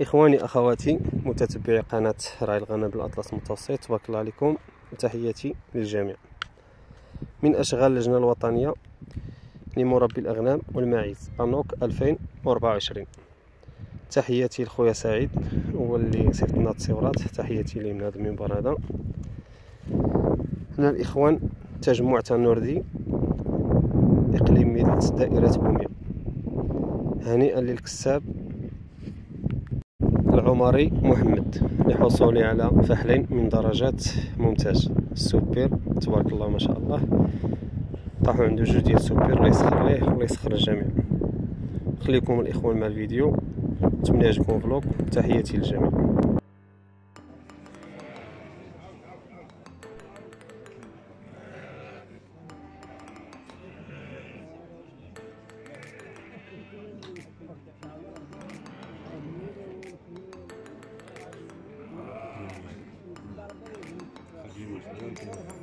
إخواني أخواتي متتبعي قناة راعي الغنم بالأطلس المتوسط. تبارك الله عليكم. تحياتي للجميع. من أشغال اللجنة الوطنية لمربي الأغنام والماعز أنوك 2024 تحياتي لخويا سعيد هو اللي صيفط لنا التصويرات تحياتي ليه من هذا المنبر هذا. هنا الإخوان تجمع تنوردي إقليم ميدلت دائرة بومية هنيئا للكساب. العمري محمد. لحصوله على فحلين من درجات ممتاز. سوبر تبارك الله ما شاء الله. طاحوا عنده جوج ديال سوبر الله يسخر ليه والله يسخر الجميع. خليكم الإخوان مع الفيديو. نتمنى يعجبكم الفلوق. تحياتي للجميع. Thank you.